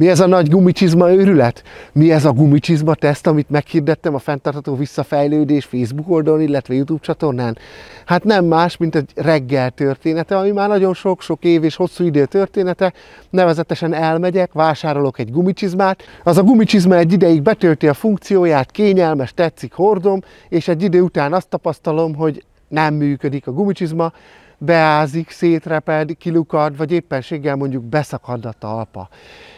Mi ez a nagy gumicsizma őrület? Mi ez a gumicsizma teszt, amit meghirdettem a fenntartható visszafejlődés Facebook oldalon, illetve YouTube csatornán? Hát nem más, mint egy reggel története, ami már nagyon sok-sok év és hosszú idő története. Nevezetesen elmegyek, vásárolok egy gumicsizmát, az a gumicsizma egy ideig betölti a funkcióját, kényelmes, tetszik, hordom, és egy idő után azt tapasztalom, hogy nem működik a gumicsizma, beázik, szétreped, kilukad, vagy éppenséggel mondjuk beszakad a talpa.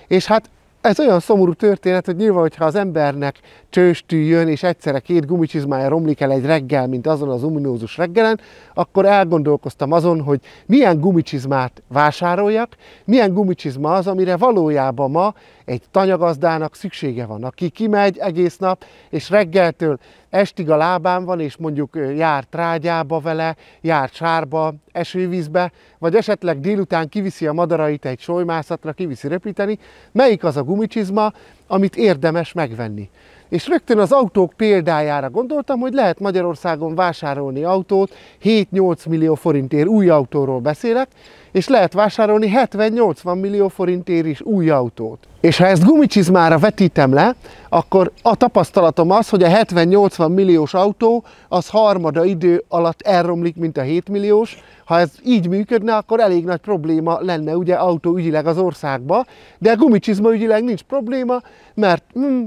És hát ez olyan szomorú történet, hogy nyilván, hogyha az embernek csőstű jön, és egyszerre két gumicsizmája romlik el egy reggel, mint azon az ominózus reggelen, akkor elgondolkoztam azon, hogy milyen gumicsizmát vásároljak, milyen gumicsizma az, amire valójában ma egy tanyagazdának szüksége van, aki kimegy egész nap, és reggeltől estig a lábán van, és mondjuk jár trágyába vele, jár sárba, esővízbe, vagy esetleg délután kiviszi a madarait egy solymászatra, kiviszi röpíteni, melyik az a gumicsizma, amit érdemes megvenni. És rögtön az autók példájára gondoltam, hogy lehet Magyarországon vásárolni autót, 7-8 millió forintért új autóról beszélek, és lehet vásárolni 70-80 millió forintért is új autót. És ha ezt gumicsizmára vetítem le, akkor a tapasztalatom az, hogy a 70-80 milliós autó az harmada idő alatt elromlik, mint a 7 milliós. Ha ez így működne, akkor elég nagy probléma lenne ugye autóügyileg az országba, de gumicsizma ügyileg nincs probléma, mert mm,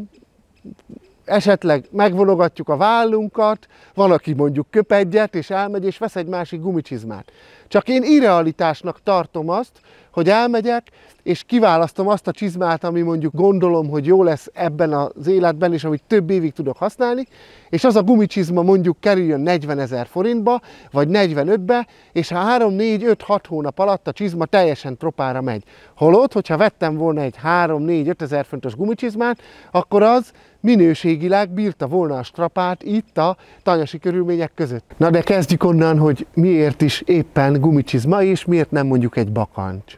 esetleg megvonogatjuk a vállunkat, van, aki mondjuk köp egyet, és elmegy, és vesz egy másik gumicsizmát. Csak én irrealitásnak tartom azt, hogy elmegyek, és kiválasztom azt a csizmát, ami mondjuk gondolom, hogy jó lesz ebben az életben, és amit több évig tudok használni, és az a gumicsizma mondjuk kerüljön 40 ezer forintba, vagy 45-be, és ha 3, 4, 5, 6 hónap alatt a csizma teljesen tropára megy. Holott, hogyha vettem volna egy 3, 4, 5 ezer fontos gumicsizmát, akkor az minőségileg bírta volna a strapát itt a tanyasi körülmények között. Na de kezdjük onnan, hogy miért is éppen gumicsizma, és miért nem mondjuk egy bakancs.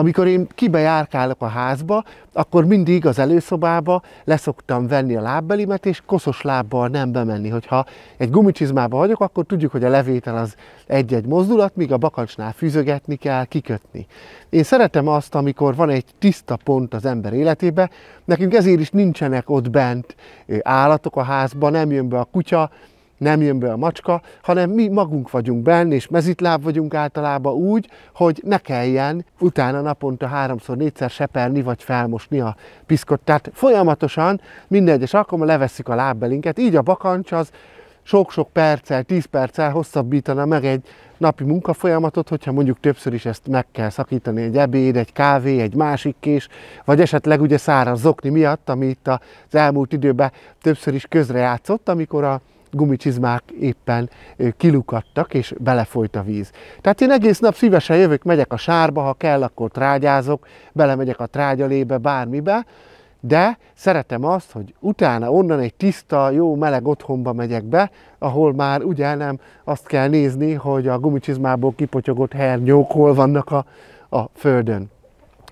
Amikor én kibejárkálok a házba, akkor mindig az előszobába leszoktam venni a lábbelimet, és koszos lábbal nem bemenni. Hogyha egy gumicsizmába vagyok, akkor tudjuk, hogy a levétel az egy-egy mozdulat, míg a bakancsnál fűzögetni kell, kikötni. Én szeretem azt, amikor van egy tiszta pont az ember életébe, nekünk ezért is nincsenek ott bent állatok a házba, nem jön be a kutya, nem jön be a macska, hanem mi magunk vagyunk benne, és mezitláb vagyunk általában úgy, hogy ne kelljen utána naponta háromszor, négyszer seperni, vagy felmosni a piszkot. Tehát folyamatosan minden egyes alkalommal levesszük a lábbelinket, így a bakancs az sok-sok perccel, 10 perccel hosszabbítana meg egy napi munkafolyamatot, hogyha mondjuk többször is ezt meg kell szakítani, egy ebéd, egy kávé, egy másik kés, vagy esetleg ugye száraz zokni miatt, ami itt az elmúlt időben többször is közrejátszott, amikor a gumicsizmák éppen kilukadtak, és belefolyt a víz. Tehát én egész nap szívesen jövök, megyek a sárba, ha kell, akkor trágyázok, belemegyek a trágyalébe, bármibe, de szeretem azt, hogy utána onnan egy tiszta, jó, meleg otthonba megyek be, ahol már ugye nem azt kell nézni, hogy a gumicsizmából kipotyogott hernyók hol vannak a, a földön.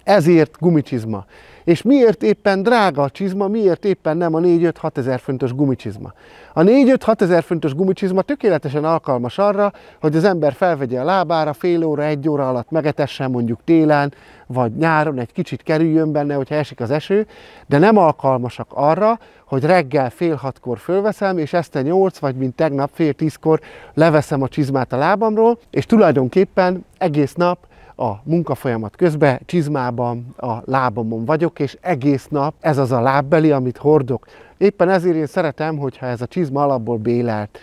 Ezért gumicsizma. És miért éppen drága a csizma, miért éppen nem a 4-5-6 ezer fontos gumicsizma? A 4-5-6 ezer fontos gumicsizma tökéletesen alkalmas arra, hogy az ember felvegye a lábára, fél óra, egy óra alatt megetessen mondjuk télen, vagy nyáron egy kicsit kerüljön benne, hogyha esik az eső, de nem alkalmasak arra, hogy reggel fél hatkor fölveszem, és este nyolc, vagy mint tegnap fél tízkor leveszem a csizmát a lábamról, és tulajdonképpen egész nap a munkafolyamat közben csizmában, a lábamon vagyok, és egész nap ez az a lábbeli, amit hordok. Éppen ezért én szeretem, hogyha ez a csizma alapból bélelt.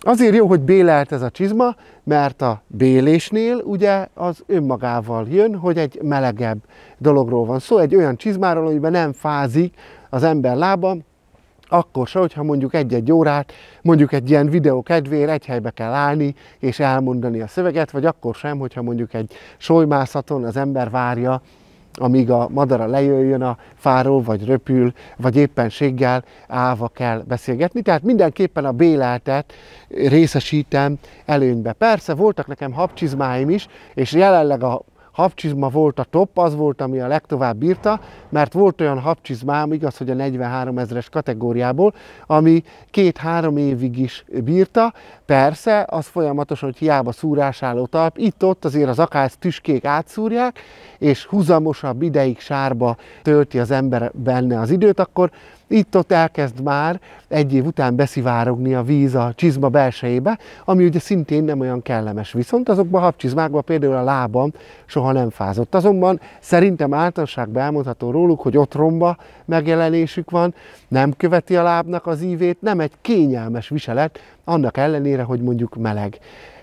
Azért jó, hogy bélelt ez a csizma, mert a bélésnél ugye az önmagával jön, hogy egy melegebb dologról van szó, egy olyan csizmáról, amiben nem fázik az ember lába, akkor se, hogyha mondjuk egy-egy órát, mondjuk egy ilyen videó kedvéért egy helybe kell állni és elmondani a szöveget, vagy akkor sem, hogyha mondjuk egy solymászaton az ember várja, amíg a madara lejöjjön a fáról, vagy röpül, vagy éppenséggel állva kell beszélgetni. Tehát mindenképpen a béleltet részesítem előnybe. Persze voltak nekem habcsizmáim is, és jelenleg a habcsizma volt a top, az volt, ami a legtovább bírta, mert volt olyan habcsizmám, igaz, hogy a 43 ezeres kategóriából, ami két-három évig is bírta, persze, az folyamatosan, hogy hiába szúrásálló talp, itt-ott azért az akác tüskék átszúrják, és húzamosabb ideig sárba tölti az ember benne az időt, akkor itt-ott elkezd már egy év után beszivárogni a víz a csizma belsejébe, ami ugye szintén nem olyan kellemes. Viszont azokban a habcsizmákban például a lábam soha nem fázott. Azonban szerintem általánosságban elmondható róluk, hogy otromba megjelenésük van, nem követi a lábnak az ívét, nem egy kényelmes viselet, annak ellenére, hogy mondjuk meleg.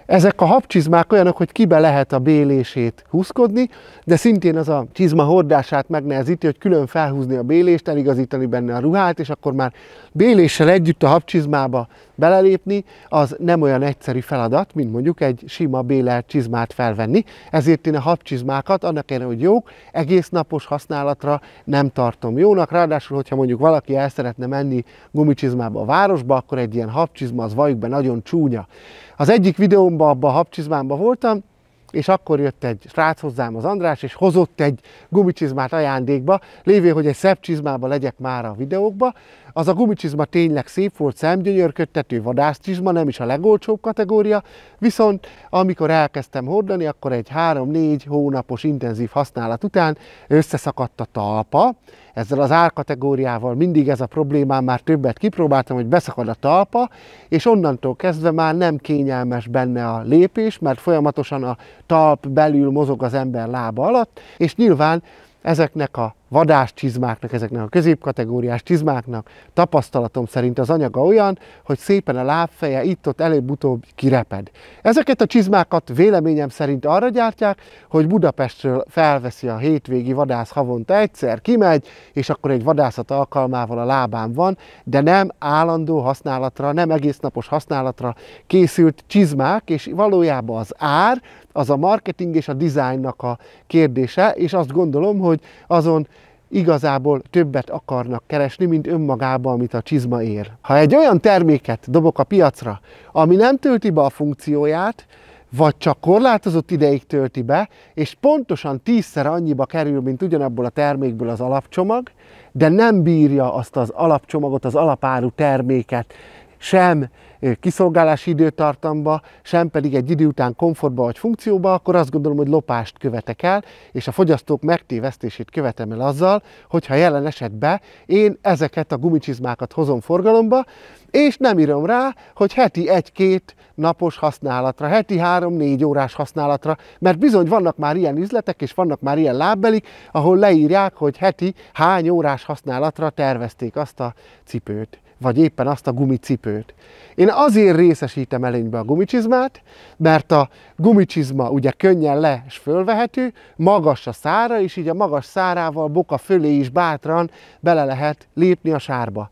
Ezek a habcsizmák olyanok, hogy kibe lehet a bélését húzkodni, de szintén az a csizma hordását megnehezíti, hogy külön felhúzni a bélést, eligazítani benne a ruhát, és akkor már béléssel együtt a habcsizmába belelépni, az nem olyan egyszerű feladat, mint mondjuk egy sima bélelt csizmát felvenni. Ezért én a habcsizmákat, annak ellenére, hogy jók, egész napos használatra nem tartom jónak. Ráadásul, hogyha mondjuk valaki el szeretne menni gumicsizmába a városba, akkor egy ilyen habcsizma az be nagyon csúnya. Az egyik videómban abban a habcsizmámban voltam, és akkor jött egy srác hozzám az András, és hozott egy gumicsizmát ajándékba, lévén, hogy egy szebb csizmába legyek már a videókba. Az a gumicsizma tényleg szép volt, szemgyönyörködtető vadászcsizma, nem is a legolcsóbb kategória, viszont amikor elkezdtem hordani, akkor egy 3-4 hónapos intenzív használat után összeszakadt a talpa, ezzel az árkategóriával mindig ez a problémám, már többet kipróbáltam, hogy beszakad a talpa, és onnantól kezdve már nem kényelmes benne a lépés, mert folyamatosan a talp belül mozog az ember lába alatt, és nyilván ezeknek a vadás csizmáknak, ezeknek a középkategóriás csizmáknak tapasztalatom szerint az anyaga olyan, hogy szépen a lábfeje itt-ott előbb-utóbb kireped. Ezeket a csizmákat véleményem szerint arra gyártják, hogy Budapestről felveszi a hétvégi vadász havonta egyszer, kimegy, és akkor egy vadászat alkalmával a lábán van, de nem állandó használatra, nem egész napos használatra készült csizmák, és valójában az ár, az a marketing és a dizájnnak a kérdése, és azt gondolom, hogy azon igazából többet akarnak keresni, mint önmagában, amit a csizma ér. Ha egy olyan terméket dobok a piacra, ami nem tölti be a funkcióját, vagy csak korlátozott ideig tölti be, és pontosan tízszer annyiba kerül, mint ugyanabból a termékből az alapcsomag, de nem bírja azt az alapcsomagot, az alapáru terméket sem kiszolgálási időtartamba, sem pedig egy idő után komfortba vagy funkcióba, akkor azt gondolom, hogy lopást követek el, és a fogyasztók megtévesztését követem el azzal, hogyha jelen esetben én ezeket a gumicsizmákat hozom forgalomba, és nem írom rá, hogy heti egy-két napos használatra, heti három-négy órás használatra, mert bizony vannak már ilyen üzletek, és vannak már ilyen lábbelik, ahol leírják, hogy heti hány órás használatra tervezték azt a cipőt vagy éppen azt a gumicipőt. Én azért részesítem előnybe a gumicsizmát, mert a gumicsizma ugye könnyen le és fölvehető, magas a szára, és így a magas szárával boka fölé is bátran bele lehet lépni a sárba.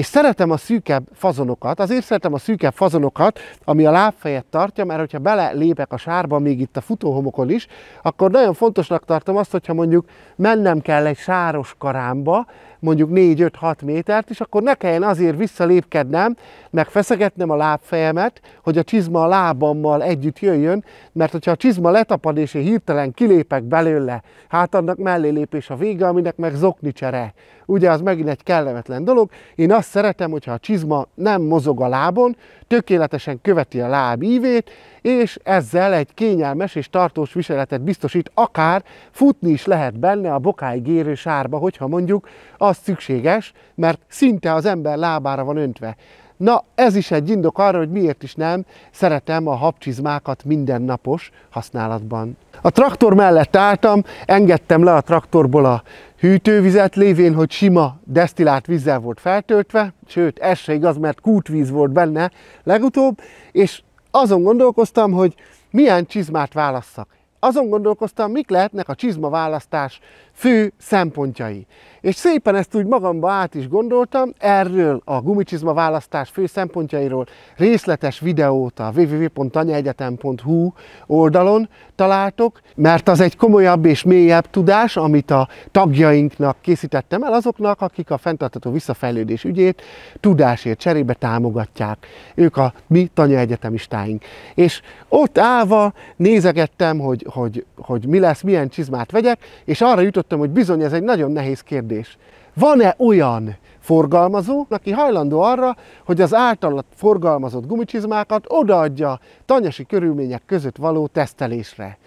És szeretem a szűkebb fazonokat, azért szeretem a szűkebb fazonokat, ami a lábfejet tartja, mert hogyha belelépek a sárba, még itt a futóhomokon is, akkor nagyon fontosnak tartom azt, hogyha mondjuk mennem kell egy sáros karámba, mondjuk 4-5-6 métert, és akkor ne kelljen azért visszalépkednem, meg feszegetnem a lábfejemet, hogy a csizma a lábammal együtt jöjjön, mert hogyha a csizma letapad és én hirtelen kilépek belőle, hát annak mellélépés a vége, aminek meg zokni csere. Ugye az megint egy kellemetlen dolog. Én azt szeretem, hogyha a csizma nem mozog a lábon, tökéletesen követi a láb ívét, és ezzel egy kényelmes és tartós viseletet biztosít, akár futni is lehet benne a bokáig érő sárba, hogyha mondjuk az szükséges, mert szinte az ember lábára van öntve. Na, ez is egy indok arra, hogy miért is nem szeretem a habcsizmákat mindennapos használatban. A traktor mellett álltam, engedtem le a traktorból a hűtővizet, lévén, hogy sima desztillált vízzel volt feltöltve, sőt, ez se igaz, mert kútvíz volt benne legutóbb, és azon gondolkoztam, hogy milyen csizmát válasszak. Azon gondolkoztam, mik lehetnek a csizma választás fő szempontjai. És szépen ezt úgy magamba át is gondoltam, erről a gumicsizma választás fő szempontjairól részletes videót a www.tanyaegyetem.hu oldalon találtok, mert az egy komolyabb és mélyebb tudás, amit a tagjainknak készítettem el, azoknak, akik a fenntartató visszafejlődés ügyét tudásért cserébe támogatják. Ők a mi tanyaegyetemistáink. És ott állva nézegettem, hogy, hogy, hogy mi lesz, milyen csizmát vegyek, és arra jutottam, hogy bizony ez egy nagyon nehéz kérdés. Van-e olyan forgalmazó, aki hajlandó arra, hogy az által forgalmazott gumicsizmákat odaadja tanyasi körülmények között való tesztelésre.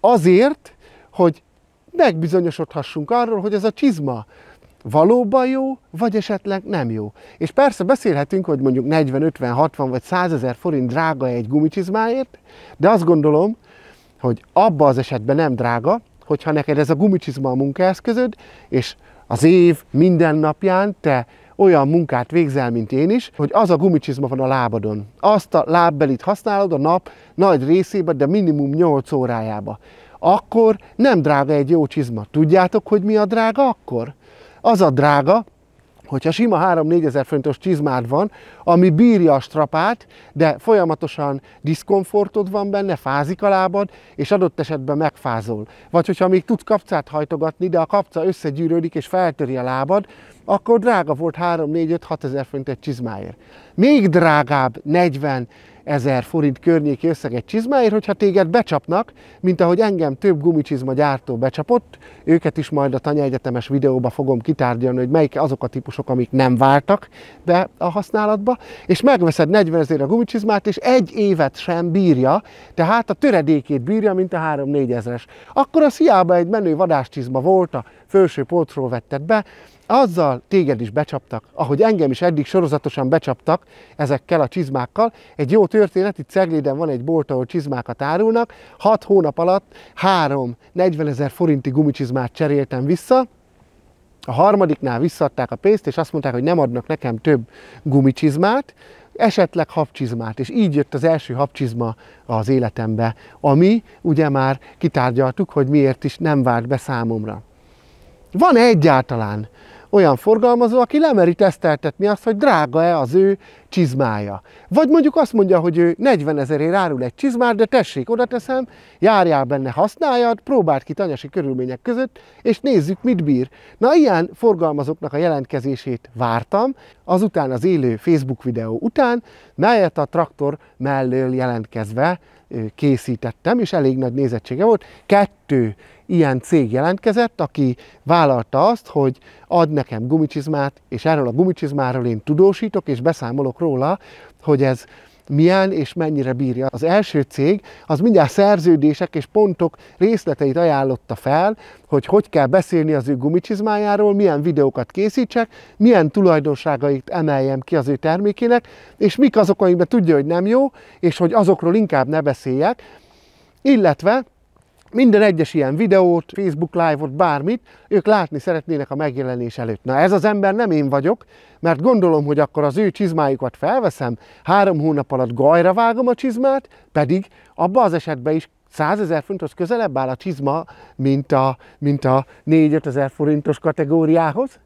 Azért, hogy megbizonyosodhassunk arról, hogy ez a csizma valóban jó, vagy esetleg nem jó. És persze beszélhetünk, hogy mondjuk 40, 50, 60 vagy 100 ezer forint drága egy gumicsizmáért, de azt gondolom, hogy abba az esetben nem drága, hogyha neked ez a gumicsizma a munkaeszközöd, és az év minden napján te olyan munkát végzel, mint én is, hogy az a gumicsizma van a lábadon. Azt a lábbelit használod a nap nagy részében, de minimum 8 órájába. Akkor nem drága egy jó csizma. Tudjátok, hogy mi a drága akkor? Az a drága, hogyha sima 3-4 ezer forintos csizmád van, ami bírja a strapát, de folyamatosan diszkomfortod van benne, fázik a lábad, és adott esetben megfázol. Vagy hogyha még tudsz kapcát hajtogatni, de a kapca összegyűrődik és feltöri a lábad, akkor drága volt 3-4-5-6 ezer forint egy csizmáért. Még drágább 40 ezer forint környéki összeget csizmáért, hogyha téged becsapnak, mint ahogy engem több gumicsizma gyártó becsapott, őket is majd a tanyaegyetemes videóba fogom kitárgyalni, hogy melyik azok a típusok, amik nem váltak be a használatba, és megveszed 40 ezer a gumicsizmát, és egy évet sem bírja, tehát a töredékét bírja, mint a 3-4 ezeres. Akkor az hiába egy menő vadászcsizma volt, a felső polcról vetted be, azzal téged is becsaptak, ahogy engem is eddig sorozatosan becsaptak ezekkel a csizmákkal. Egy jó történet, itt Cegléden van egy bolt, ahol csizmákat árulnak. Hat hónap alatt három 40 ezer forinti gumicsizmát cseréltem vissza, a harmadiknál visszadták a pénzt, és azt mondták, hogy nem adnak nekem több gumicsizmát, esetleg habcsizmát, és így jött az első habcsizma az életembe, ami ugye már kitárgyaltuk, hogy miért is nem várt be számomra. Van-e egyáltalán olyan forgalmazó, aki lemeri teszteltetni azt, hogy drága-e az ő csizmája. Vagy mondjuk azt mondja, hogy ő 40 ezerért árul egy csizmát, de tessék, oda teszem, járjál benne, használjad, próbáld ki tanyasi körülmények között, és nézzük, mit bír. Na, ilyen forgalmazóknak a jelentkezését vártam, azután az élő Facebook videó után, melyet a traktor mellől jelentkezve készítettem, és elég nagy nézettsége volt. Kettő ilyen cég jelentkezett, aki vállalta azt, hogy ad nekem gumicsizmát, és erről a gumicsizmáról én tudósítok, és beszámolok róla, hogy ez milyen és mennyire bírja. Az első cég az mindjárt szerződések és pontok részleteit ajánlotta fel, hogy hogy kell beszélni az ő gumicsizmájáról, milyen videókat készítsek, milyen tulajdonságait emeljem ki az ő termékének, és mik azok, amikben tudja, hogy nem jó, és hogy azokról inkább ne beszéljek, illetve minden egyes ilyen videót, Facebook Live-ot, bármit, ők látni szeretnének a megjelenés előtt. Na ez az ember nem én vagyok, mert gondolom, hogy akkor az ő csizmájukat felveszem, három hónap alatt gajra vágom a csizmát, pedig abban az esetben is 100 ezer forintos közelebb áll a csizma, mint a, mint a 4-5 ezer forintos kategóriához.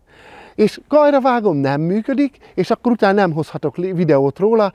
És gajra vágom, nem működik, és akkor utána nem hozhatok videót róla,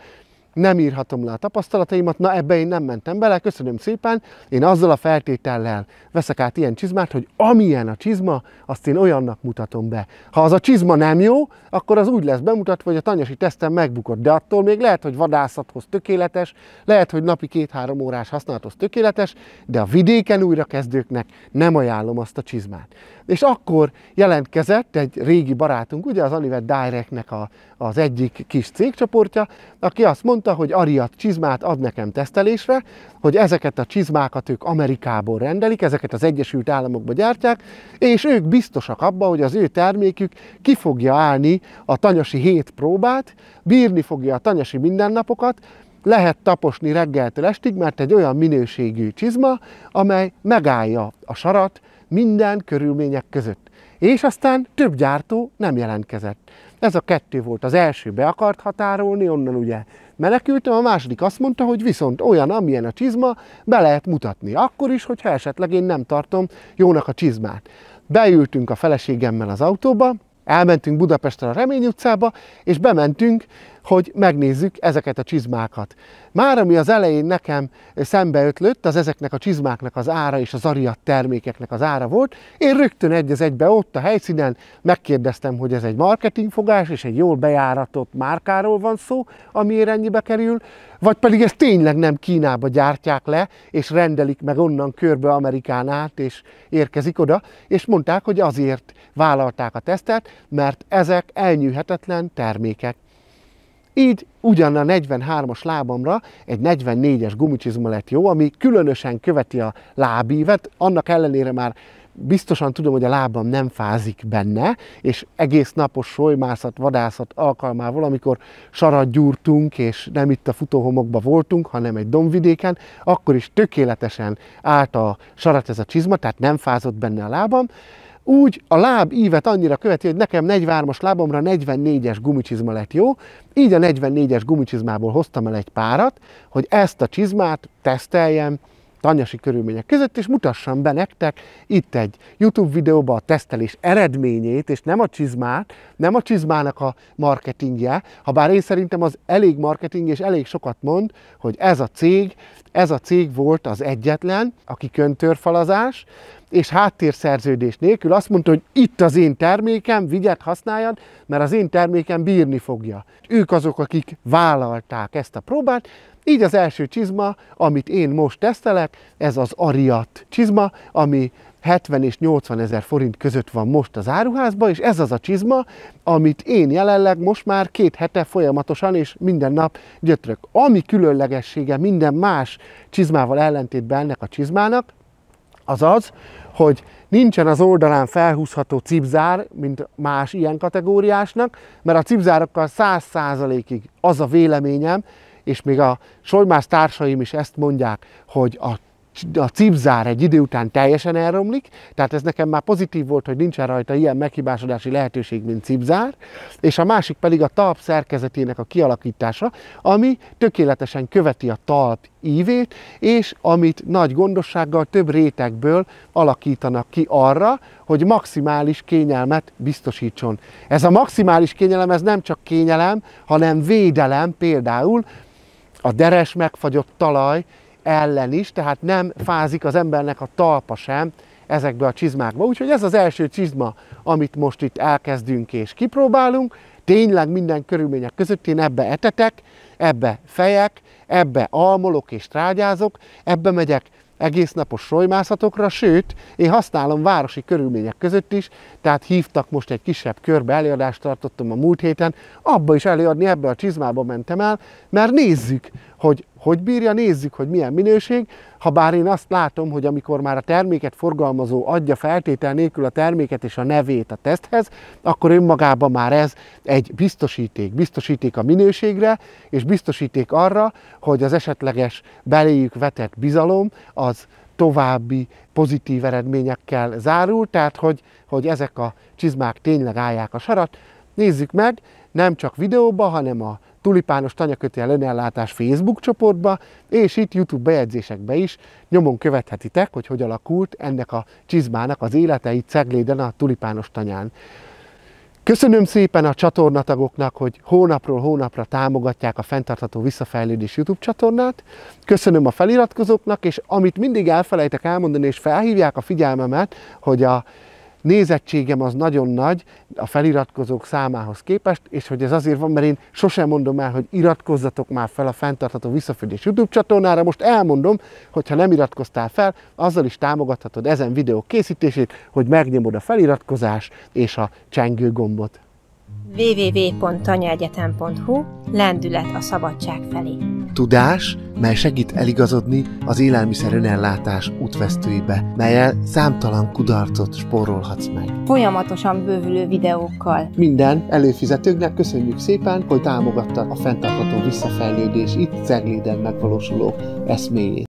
nem írhatom le a tapasztalataimat, na ebbe én nem mentem bele, köszönöm szépen, én azzal a feltétellel veszek át ilyen csizmát, hogy amilyen a csizma, azt én olyannak mutatom be. Ha az a csizma nem jó, akkor az úgy lesz bemutatva, hogy a tanyasi tesztem megbukott, de attól még lehet, hogy vadászathoz tökéletes, lehet, hogy napi két-három órás használathoz tökéletes, de a vidéken újrakezdőknek nem ajánlom azt a csizmát. És akkor jelentkezett egy régi barátunk, ugye az Anivet Directnek a, az egyik kis cégcsoportja, aki azt mondta, hogy Ariat csizmát ad nekem tesztelésre, hogy ezeket a csizmákat ők Amerikából rendelik, ezeket az Egyesült Államokba gyártják, és ők biztosak abban, hogy az ő termékük ki fogja állni a tanyasi hét próbát, bírni fogja a tanyasi mindennapokat, lehet taposni reggeltől estig, mert egy olyan minőségű csizma, amely megállja a sarat, minden körülmények között. És aztán több gyártó nem jelentkezett. Ez a kettő volt. Az első be akart határolni, onnan ugye menekültem, a második azt mondta, hogy viszont olyan, amilyen a csizma, be lehet mutatni. Akkor is, hogyha esetleg én nem tartom jónak a csizmát. beültünk a feleségemmel az autóba, elmentünk Budapestre a Remény utcába, és bementünk hogy megnézzük ezeket a csizmákat. Már ami az elején nekem szembe ötlött, az ezeknek a csizmáknak az ára és az ariat termékeknek az ára volt. Én rögtön egy az egybe ott a helyszínen megkérdeztem, hogy ez egy marketingfogás és egy jól bejáratott márkáról van szó, amiért ennyibe kerül, vagy pedig ezt tényleg nem Kínába gyártják le, és rendelik meg onnan körbe Amerikán át, és érkezik oda, és mondták, hogy azért vállalták a tesztet, mert ezek elnyűhetetlen termékek. Így ugyan a 43-as lábamra egy 44-es gumicsizma lett jó, ami különösen követi a lábívet, annak ellenére már biztosan tudom, hogy a lábam nem fázik benne, és egész napos solymászat, vadászat alkalmával, amikor sarat gyúrtunk, és nem itt a futóhomokba voltunk, hanem egy dombvidéken, akkor is tökéletesen állt a sarat ez a csizma, tehát nem fázott benne a lábam, úgy a láb ívet annyira követi, hogy nekem 43-as lábamra 44-es gumicsizma lett jó, így a 44-es gumicsizmából hoztam el egy párat, hogy ezt a csizmát teszteljem tanyasi körülmények között, és mutassam be nektek itt egy YouTube videóban a tesztelés eredményét, és nem a csizmát, nem a csizmának a marketingje, ha bár én szerintem az elég marketing, és elég sokat mond, hogy ez a cég, ez a cég volt az egyetlen, aki köntörfalazás, és háttérszerződés nélkül azt mondta, hogy itt az én termékem, vigyet használjad, mert az én termékem bírni fogja. Ők azok, akik vállalták ezt a próbát, így az első csizma, amit én most tesztelek, ez az Ariat csizma, ami 70 és 80 ezer forint között van most az áruházban, és ez az a csizma, amit én jelenleg most már két hete folyamatosan és minden nap gyötrök. Ami különlegessége minden más csizmával ellentétben ennek a csizmának, az az, hogy nincsen az oldalán felhúzható cipzár, mint más ilyen kategóriásnak, mert a cipzárokkal száz százalékig az a véleményem, és még a solymász társaim is ezt mondják, hogy a a cipzár egy idő után teljesen elromlik, tehát ez nekem már pozitív volt, hogy nincsen rajta ilyen meghibásodási lehetőség, mint cipzár, és a másik pedig a talp szerkezetének a kialakítása, ami tökéletesen követi a talp ívét, és amit nagy gondossággal több rétegből alakítanak ki arra, hogy maximális kényelmet biztosítson. Ez a maximális kényelem, ez nem csak kényelem, hanem védelem például a deres megfagyott talaj ellen is, tehát nem fázik az embernek a talpa sem ezekbe a csizmákba. Úgyhogy ez az első csizma, amit most itt elkezdünk és kipróbálunk. Tényleg minden körülmények között én ebbe etetek, ebbe fejek, ebbe almolok és trágyázok, ebbe megyek egész napos solymászatokra, sőt, én használom városi körülmények között is, tehát hívtak most egy kisebb körbe, előadást tartottam a múlt héten, abba is előadni, ebbe a csizmába mentem el, mert nézzük, hogy hogy bírja, nézzük, hogy milyen minőség, ha bár én azt látom, hogy amikor már a terméket forgalmazó adja feltétel nélkül a terméket és a nevét a teszthez, akkor önmagában már ez egy biztosíték. Biztosíték a minőségre, és biztosíték arra, hogy az esetleges beléjük vetett bizalom az további pozitív eredményekkel zárul, tehát hogy, hogy ezek a csizmák tényleg állják a sarat. Nézzük meg, nem csak videóba, hanem a tulipános tanyakötél önellátás Facebook csoportba, és itt YouTube bejegyzésekbe is nyomon követhetitek, hogy hogy alakult ennek a csizmának az élete itt Cegléden a tulipános tanyán. Köszönöm szépen a csatornatagoknak, hogy hónapról hónapra támogatják a Fentartható Visszafejlődés YouTube csatornát. Köszönöm a feliratkozóknak, és amit mindig elfelejtek elmondani, és felhívják a figyelmemet, hogy a nézettségem az nagyon nagy a feliratkozók számához képest, és hogy ez azért van, mert én sosem mondom el, hogy iratkozzatok már fel a fenntartható visszafedés YouTube csatornára. Most elmondom, hogy ha nem iratkoztál fel, azzal is támogathatod ezen videók készítését, hogy megnyomod a feliratkozás és a csengő gombot www.tanyaegyetem.hu Lendület a szabadság felé. Tudás, mely segít eligazodni az élelmiszer önellátás útvesztőibe, melyel számtalan kudarcot spórolhatsz meg. Folyamatosan bővülő videókkal. Minden előfizetőknek köszönjük szépen, hogy támogatta a fenntartható visszafejlődés itt Cegléden megvalósuló eszméjét.